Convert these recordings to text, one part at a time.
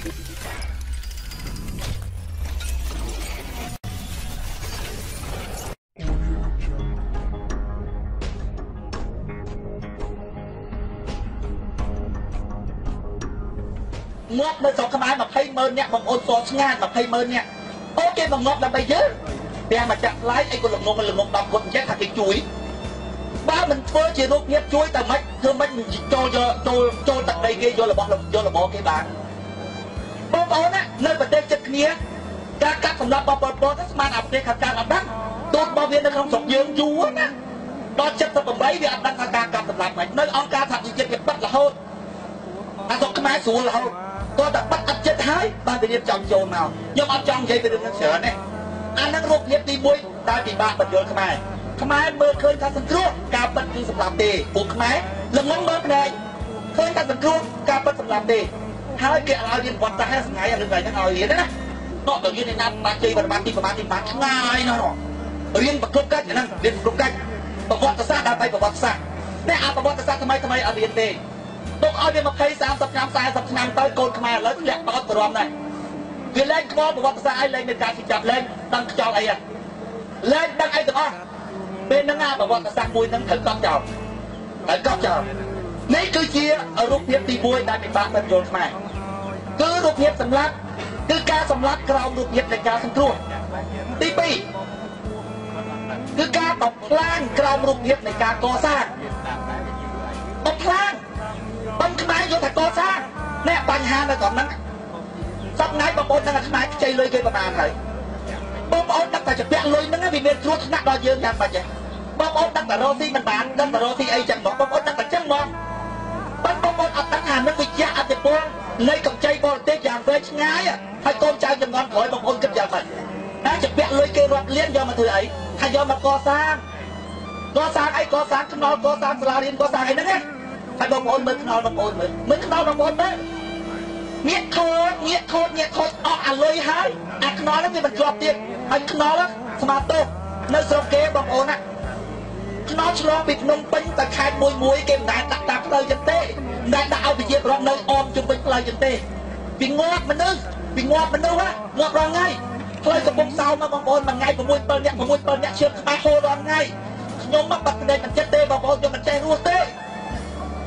ងាប់នៅស្រុកខ្មែរ20ម៉ឺនអ្នកបងប្អូនសឆ្ងាយ20ម៉ឺនអ្នកអូគេមកងាប់ដើម្បីយើងទាំងមកចាក់ឡាយអីក៏ល្ងងល្ងង10គាត់អញ្ចឹងថាគេជួយបើមិនធ្វើជារូបភាពជួយតែមិនធ្វើមិនចូលយកចូលចូលទឹកដីគេយករបស់យករបស់គេបាន បងប្អូនណានៅប្រទេសជិតគ្នាការកាត់សម្រាប់បងប្អូនបងស្មានអាប្រទេសខាងកើតអត់ដឹងទោះបើវានៅក្នុងស្រុកយើងយូរណាដល់78វាអត់ដឹងថាការកាត់សម្រាប់មិននៅអង្គការសហជីវជាតិវាបិទរហូតអាស្រុកខ្មែរស្រួលរហូតតោះតែបាត់អត់ចិត្តហើយបានទៅរៀបចំចូលមកខ្ញុំអត់ចង់និយាយពីរឿងនេះច្រើនទេអានឹងរូបភាពទី1តែពិបាកបញ្យល់ខ្មែរខ្មែរមើលឃើញថាសង្គ្រោះការពិតគឺសម្រាប់ទេពួកខ្មែរល្ងងមើលភ្នែកឃើញថាសង្គ្រោះការពិតសម្រាប់ទេ ហើយគេឲ្យរៀនវត្តសាសន៍ថ្ងៃរឿងហ្នឹងឲ្យរៀនណាតោះទៅរៀននៅណាបាជ័យបរិបត្តិទីប្រមាណទីបានឆ្ងាយណាស់រៀនប្រកបកាច់ហ្នឹងរៀនប្រកបកាច់ប្រវត្តិសាស្ត្រដើម្បីប្រវត្តិសាស្ត្រតែអប្រវត្តិសាស្ត្រថ្មីថ្មីអត់រៀនទេទុកឲ្យវា20 30ឆ្នាំ40ឆ្នាំទៅកូនខ្មែរឥឡូវធ្លាក់បោតបរំដែរវាលែងខ្វល់ប្រវត្តិសាស្ត្រឲ្យលែងមានការជិះចាប់លែងដឹងខ្យល់អីហ่ะលែងដឹងអីទាំងអស់ពេលហ្នឹងអាប្រវត្តិសាស្ត្រមួយហ្នឹងត្រូវកត់ចោលត្រូវកត់ចោលនេះគឺជារូបភាពទី1ដែលពិបាកទៅយល់ខ្មែរ គឺរូបភាពសម្លាប់គឺការសម្លាប់ក្រោមរូបភាពនៃការសង្គ្រោះទី2គឺការបំផ្លាញក្រោមរូបភាពនៃការកសាងបំផ្លាញបងខ្មែរយកតែកសាងនេះបញ្ហានៅក្នុងហ្នឹងសប្តាហ៍បងប្អូនដឹងថាខ្មែរខ្ចីលុយគេប្រមាណហើយបងប្អូនដឹងតែច្បាក់លុយហ្នឹងវាមានគ្រោះថ្នាក់ដល់យើងយ៉ាងម៉េចបងប្អូនដឹងតែរស់ស៊ីមិនបានដឹងតែរស់ស៊ីអីចឹងមកបងប្អូនដឹងតែចឹងមកបងបងប្អូនអត់ដឹងថានឹងវិជ្ជាអតិពល នៃកម្ចីបរទេសយ៉ាងវែងឆ្ងាយហើយកូនចៅចំនួនក្រោយបងប្អូនគិតយ៉ាងម៉េចតែច្បាក់លុយគេរាប់លានយកមកធ្វើអីថាយកមកកសាងកសាងអីកសាងថ្នល់កសាងសាលារៀនកសាងអីហ្នឹងណាហើយបងប្អូនមើលខ្នល់បងប្អូនមើលមើលខ្នល់បងប្អូនមើលញាក់ខូចញាក់ខូចញាក់ខូចអស់អាលុយហើយអាខ្នល់ហ្នឹងវាមិនជាប់ទៀតហើយខ្នល់ស្មាតទោសនៅស្រុកគេបងប្អូនណាខ្នល់ឆ្លងពីភ្នំពេញទៅខេត្តមួយមួយគេមិនដែលដាក់តាមផ្លូវចឹងទេមិន ដែលដាក់ឲ្យប្រជាប្រដ្ឋនៅអមជុំវិញផ្លូវចឹងទេពីងាប់មនុស្សពីងាប់មនុស្សងាប់រងថ្ងៃផ្លូវកំពង់សោមមកបងប្អូនមួយថ្ងៃ6 7នាក់6 7នាក់ឈឿនក្បែរហូររងថ្ងៃខ្ញុំមកបាត់ផ្នែកមិនចិត្តទេបងប្អូនខ្ញុំមិនចេះរស់ទេ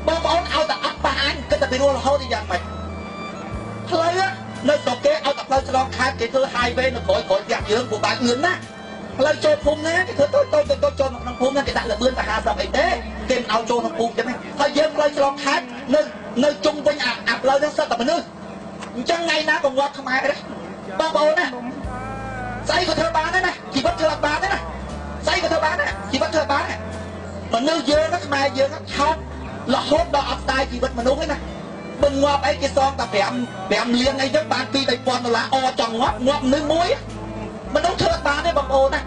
បងប្អូនឲ្យតែអត់បានគិតតែពីរស់រហូតយ៉ាងម៉េចផ្លូវនៅស្រុកគេឲ្យតែផ្លូវឆ្លងខេត្តគេធ្វើ highway នៅក្រោយក្រោយផ្ទះយើងពួកបានអឿនណា ផ្លូវចូលភូមិណាគេធ្វើតូចតូចតូចចូលមកក្នុងភូមិណាគេដាក់លបឿនតែ50អីទេគេមិនឲ្យចូលក្នុងភូមិចឹងហើយយើងផ្លូវឆ្លងខេត្តនៅនៅជុំវិញអាផ្លូវហ្នឹងសិតតែមនុស្សអញ្ចឹងថ្ងៃណាក៏ងាប់ខ្មែរដែរបងប្អូនណាស្អីក៏ធ្វើបានដែរណាជីវិតធ្វើអត់បានដែរណាស្អីក៏ធ្វើបានដែរជីវិតធ្វើបានដែរមនុស្សយើងខ្មែរយើងឆោតរហូតដល់អត់ស្ដាយជីវិតមនុស្សឯណាមិនងាប់អីគេសងតែ5 5លានអីទៅបាន2 3000ដុល្លារអចង់ងាប់ងាប់នឹងមួយ មនុស្សធ្វើបានទេបងប្អូនណា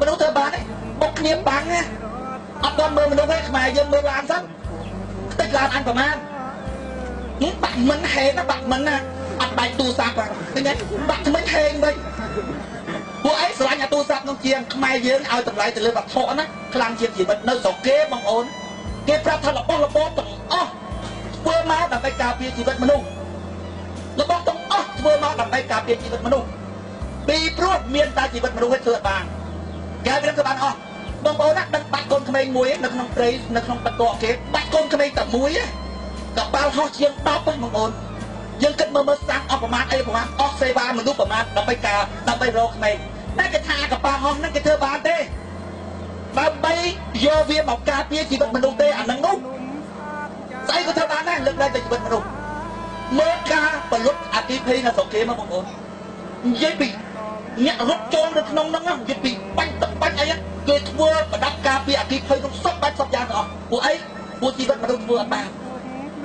មនុស្សធ្វើបានទេបុកគ្នាបាំងណាអត់ដល់មើលមនុស្សទេខ្មែរយើងមើលឡានសិនតិចឡានអញប្រមាណនេះបាក់មិនហេណាបាក់មិនណាអត់បាច់ទូរស័ព្ទហ្នឹងឃើញទេបាក់មិនហេងវិញពួកឯងស្រឡាញ់អាទូរស័ព្ទនោះជាងខ្មែរយើងឲ្យតម្លៃទៅលើវត្ថុណាខ្លាំងជាងជីវិតនៅស្រុកគេបងប្អូនគេប្រាប់ថារបស់របរទាំងអស់ធ្វើមកដើម្បីការពារជីវិតមនុស្សរបស់ទាំងអស់ធ្វើមកដើម្បីការពារជីវិតមនុស្ស ពីព្រោះមានតែជីវិតមនុស្សឯងធ្វើបានគេវាធ្វើបានអស់បងប្អូនណាដឹងបាច់កូនក្មេងមួយនៅក្នុងព្រៃនៅក្នុងបតកគេបាច់កូនក្មេងតែមួយកប៉ាល់ហោះជាង10ហ្នឹងបងប្អូនយើងគិតមើលមើលសាំងអស់ប្រមាណអីប្រមាណអស់សេវាមនុស្សប្រមាណដើម្បីការដើម្បីរកក្មេងតែគេថាកប៉ាល់ហោះហ្នឹងគេធ្វើបានទេដើម្បីយកវាមកការពារជីវិតមនុស្សទេអាហ្នឹងនោះស្អីក៏ធ្វើបានដែរលើកឡើងតែជីវិតមនុស្សមើលការផលិតអគិភ័យនៅស្រុកគេមកបងប្អូននិយាយពី អ្នករត់ចូលនៅក្នុងហ្នឹងនិយាយពីបាញ់ទឹកបាញ់អីគេធ្វើប្រដាប់ការពារអគិភ័យនោះសពបាច់សពយ៉ាងទាំងអស់ពួកអីពួកជីវិតមនុស្សធ្វើអត់បាន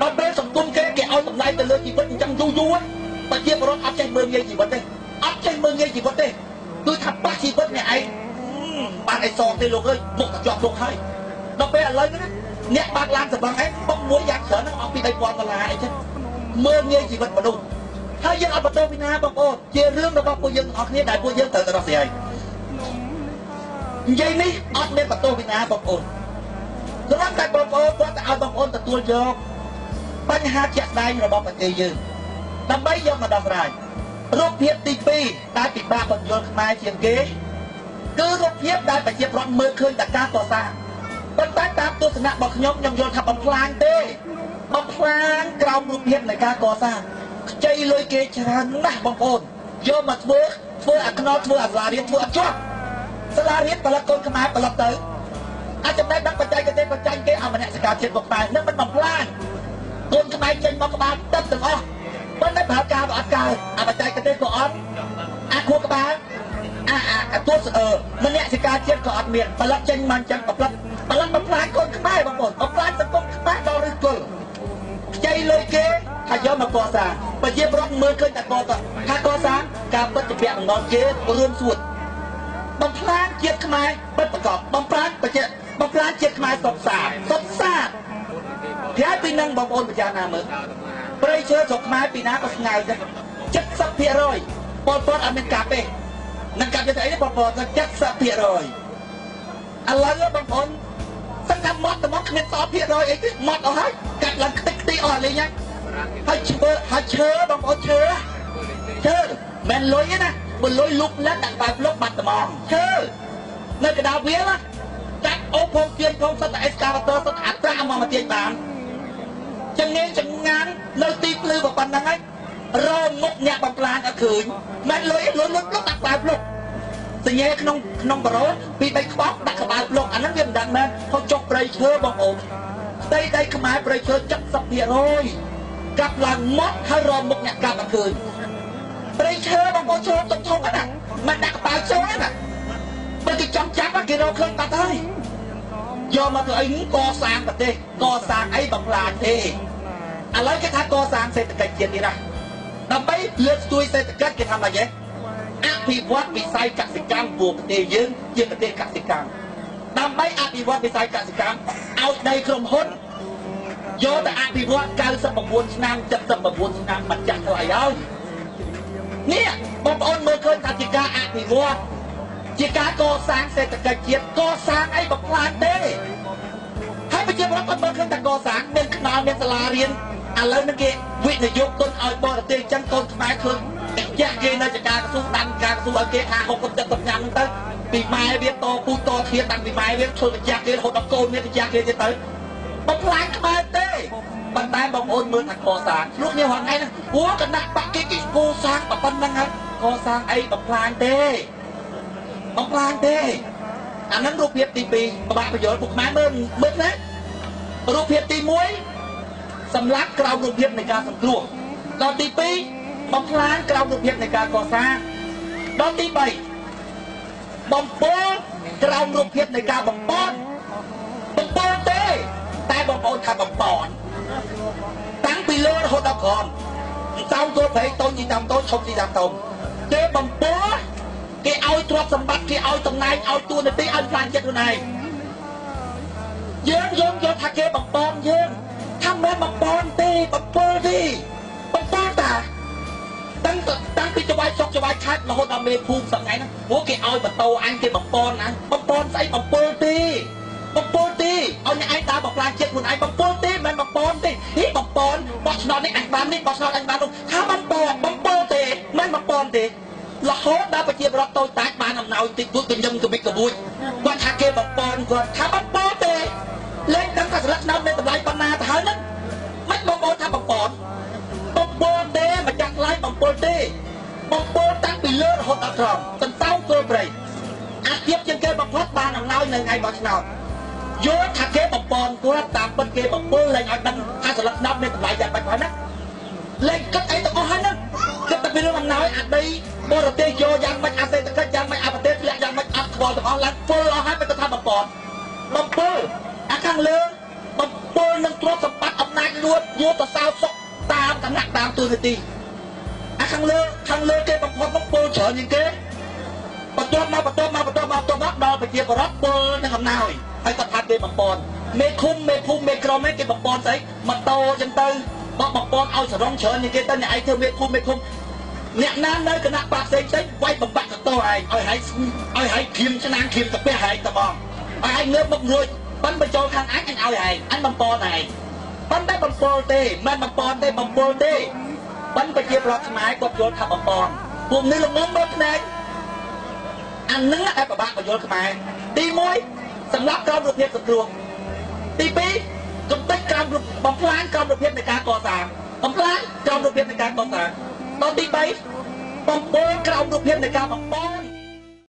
ដល់ពេលសង្គមគេគេឲ្យតម្លៃទៅលើជីវិតអញ្ចឹងយូរយូរប្រជាពលរដ្ឋអត់ចេះមើលងាយជីវិតទេអត់ចេះមើលងាយជីវិតទេគឺថាប៉ះជីវិតអ្នកឯងបានអីសងទេលោកអើយមុខតែជាប់លោកហើយដល់ពេលឥឡូវហ្នឹងអ្នកបាក់ឡានសម្បងឯងបុកមួយយ៉ាងច្រើនហ្នឹងអស់ពី3000ដុល្លារអីចឹងមើលងាយជីវិតមនុស្ស ហើយយើងអត់បន្តពីណាបងប្អូនជារឿងរបស់ពួកយើងទាំងអស់គ្នាដែលពួកយើងត្រូវតែរស់ស្រាយនិយាយនេះអត់មានបន្តពីណាបងប្អូនគ្រាន់តែបងប្អូនគាត់តែឲ្យបងប្អូនទទួលយកបញ្ហាជាក់ស្ដែងរបស់ប្រទេសយើងដើម្បីយកមកដោះស្រាយរូបភាពទី2ដែលពិបាកបញ្យល់ខ្មែរជាងគេគឺរូបភាពដែលប្រជាប្រដ្ឋមើលឃើញតែការកសាងប៉ុន្តែតាមទស្សនៈរបស់ខ្ញុំខ្ញុំយល់ថាបំផ្លាញទេបំផ្លាញក្រោមរូបភាពនៃការកសាងខ្ចីលុយគេច្រើនណាស់បងប្អូនយកមកធ្វើធ្វើអាខ្នល់ធ្វើអាសាលារៀនធ្វើអត់ជាប់សាលារៀនផលិតកូនខ្មែរផលិតទៅអាចចំណេះដឹងបច្ចេកទេសបច្ចេកគេអមនសិការជាតិមកខ្មែរនឹងមិនបំផ្លាញកូនខ្មែរចេញមកក្បាលទឹកទាំងអស់ប៉ុន្តែប្រើការវាអត់កើតអាបច្ចេកទេសក៏អត់អាខួរក្បាលអាអាអាទួសអឺមនសិការជាតិក៏អត់មានផលិតចេញមកអញ្ចឹងផលិតផលិតបំផ្លាញកូនខ្មែរបងប្អូនបំផ្លាញសង្គមខ្មែរដល់ឫសគល់ខ្ចីលុយគេ ថាយកមកកសាងប្រជាប្រដ្ឋមើលឃើញតែកសាងថាកសាងការពិតជាពាក់បំណងគេរួមសួតបំផ្លាញជាតិខ្មែរពិតប្រកបបំផ្លាញប្រជាបំផ្លាញជាតិខ្មែរសុខសាន្តសុខសាន្តក្រៅពីនឹងបងប្អូនពិចារណាមើលព្រៃឈើស្រុកខ្មែរពីណាក៏ស្ងាយដែរ70%ពលពតអត់មានកាប់ទេនឹងកាប់ទៅអីទេពលពត70%ឥឡូវបងប្អូនសឹងថាមកទៅមកគ្មានសល់ភាគរយអីទេមកអស់ហើយកាត់ឡើងខ្ទេចខ្ទីអស់លេងហើយ ហើយឈើហើយឈើបងប្អូនឈើឈើមិនលុយទេណាបើលុយលុបលិតដាក់បែបលុបបាត់ត្មងឈើនៅកណ្ដាលវាណាចាក់អូផងទៀនផងសិតតែអេសកាវ៉ាទ័រសិតអាត្រាមកមកទាញបានចឹងនេះចងាននៅទីភ្លឺប៉ុណ្ណឹងហើយរមុខអ្នកបំផ្លាញអត់ឃើញមិនលុយលុយលុបលុបដាក់បែបលុបសញ្ញេក្នុងក្នុងបរោពីដីខ្បោកដាក់ក្បាលភ្លុកអាហ្នឹងវាមិនដឹងមែនហូចចុកព្រៃឈើបងប្អូនស្ដីដីខ្មែរព្រៃឈើ70% កាប់ឡើងមកហើយរមុខអ្នកកាប់អត់ឃើញព្រៃឈើបងប្អូនឈើទុំធំណាមិនដាក់ក្បាលចូលណាបើគេចង់ចាប់គេរកឃើញបាត់ហើយយកមកធ្វើអីកសាងប្រទេសកសាងអីបំផ្លាញទេឥឡូវគេថាកសាងសេដ្ឋកិច្ចជាតិនេះណាដើម្បីលើកស្ទួយសេដ្ឋកិច្ចគេថាម៉េចទេអភិវឌ្ឍវិស័យកសិកម្មពួកប្រទេសយើងជាប្រទេសកសិកម្មដើម្បីអភិវឌ្ឍវិស័យកសិកម្មឲ្យដីក្រុមហ៊ុន យកទៅអភិវឌ្ឍ99ឆ្នាំ79ឆ្នាំមិនចាស់ទៅអីហើយនេះបងប្អូនមើលឃើញថាជាការអភិវឌ្ឍជាការកសាងសេដ្ឋកិច្ចជាតិកសាងអីបំផ្លាញទេហើយប្រជាពលរដ្ឋគាត់មើលឃើញតែកសាងមានខ្នល់មានសាលារៀនឥឡូវនេះគេវិនិយោគទុនឲ្យបរទេសអញ្ចឹងកូនខ្មែរឃើញតែចាក់គេនៅចការក្រសួងដាំការក្រសួងឲ្យគេថា60 70ឆ្នាំហ្នឹងទៅពីម៉ែវាតពូតធៀនតាំងពីម៉ែវាធ្វើប្រចាំគេរហូតដល់កូនវាប្រចាំគេទៀតទៅបំផ្លាញខ្មែរទេ ប៉ុន្តែបងប្អូនមើលថាកសាងលោកនេះហត់ឯងព្រោះគណៈបកគេគេកសាងប៉ុណ្្នឹងហើយកសាងអីបំផ្លាញទេបំផ្លាញទេអាហ្នឹងរូបភាពទី2ពិបាកបញ្យល់ពួកខ្មែរមើលមើលណារូបភាពទី1សម្រាប់ក្រោមរូបភាពនៃការសង្គ្រោះដល់ទី2បំផ្លាញក្រោមរូបភាពនៃការកសាងដល់ទី3បំពល់ក្រោមរូបភាពនៃការបំពន់បំពល់ទេ តែបងប្អូនថាបំពន់ តាំងពីលើរហូតដល់ក្រោមតាមគោព្រៃតូនជីតាមតូនឈប់ជីតាមតូនគេបំពល់គេឲ្យទ្រព្យសម្បត្តិគេឲ្យតំណែងឲ្យតួនាទីឲ្យផ្លាញចិត្តខ្លួនឯងយើងយើងយកថាគេបំពន់យើងថាមិនបំពន់ទេបំពល់ទេបំពល់តាតាំងតាំងពីច្បាយសុកច្បាយឆាច់រហូតដល់មេភូមិសថ្ងៃហ្នឹងព្រោះគេឲ្យបន្ទោអញគេបំពន់អញបំពន់ស្អីបំពល់ទេបំពល់ទេឲ្យអ្នកឯងដើរបំផ្លាញចិត្តខ្លួនឯងបំពល់ទេមិនបំពន់ទេហី បំពន់បោះឆ្នោតនេះអញបាននេះបោះឆ្នោតអញបាននោះថាបំពន់បំពល់ទេមិនបំពន់ទេរហូតដល់ប្រជាប្រដ្ឋតូចតាចបានអំណោយតិចតួចកញ្ញឹមកបិកកបួចគាត់ថាគេបំពន់គាត់ថាបំពន់ទេលេខដឹងថាស្លឹកឆ្នោតមានតម្លៃប៉ុណ្ណាទៅហើយហ្នឹងមិនបងប្អូនថាបំពន់បំពន់ទេម្ចាស់ថ្លៃបំពន់ទេបំពន់តាំងពីលើរហូតដល់ក្រោមសន្តោងគល់ព្រៃអាជីពជាងគេបំផុតបានអំណោយនៅថ្ងៃបោះឆ្នោតយល់ថាគេបំពន់គាត់តាមពិតគេបំពល់លែងឲ្យដឹង ថាស្លឹកឆ្នោតមានតម្លៃយ៉ាងម៉េចផងណាលែងគិតអីទាំងអស់ហើយហ្នឹងគិតតែពីរឿងអំណោយអាដីបរទេសយកយ៉ាងម៉េចអាសេដ្ឋកិច្ចយ៉ាងម៉េចអាប្រទេសធ្លាក់យ៉ាងម៉េចអត់ខ្វល់ទាំងអស់ឡើងពលអស់ហើយមិនទៅថាបំពន់បំពល់អាខាងលើបំពល់នឹងទ្រព្យសម្បត្តិអំណាចលួចយកទៅសោសុកតាមឋានៈតាមទូនាទីអាខាងលើខាងលើគេបំផុតមកពលច្រើនជាងគេបន្ទាប់មកបន្ទាប់មកបន្ទាប់មកបន្ទាប់មកដល់ប្រជាពលរដ្ឋពលនឹងអំណោយហើយគាត់ថាគេបំពន់ មេឃុំមេភូមិមេក្រុមគេបំពន់ស្អីម៉ូតូចឹងទៅបោះបំពន់ឲ្យសរងច្រើនជាងគេទៅអ្នកឯងធ្វើមេភូមិមេឃុំអ្នកណានៅគណៈបាក់ផ្សេងផ្សេងវាយបំបាក់កតោឯងឲ្យហែងឲ្យហែងធៀមឆ្នាំងធៀមកាពះហែងតបងឲ្យហែងងើបមករួចប៉ិនបញ្ចូលខាងអញអញឲ្យហែងអញបំពន់ឯងប៉ុន្តែបំពល់ទេមិនបំពន់ទេបំពល់ទេប៉ុន្តែប្រជាប្រដ្ឋខ្មែរគាត់យល់ថាបំពន់ពួកនេះល្ងងមើលភ្នែកអានឹងឯប្របាក់បញ្យល់ខ្មែរទី1សម្រាប់ក្រមរូបភាពសង្គ្រោះ ទី2កំទេចក្រមរូបបំផ្លាញក្រមរូបភាពនៃការកសាងបំផ្លាញក្រមរូបភាពនៃការកសាងដល់ទី3បំពងក្រមរូបភាពនៃការបំពន់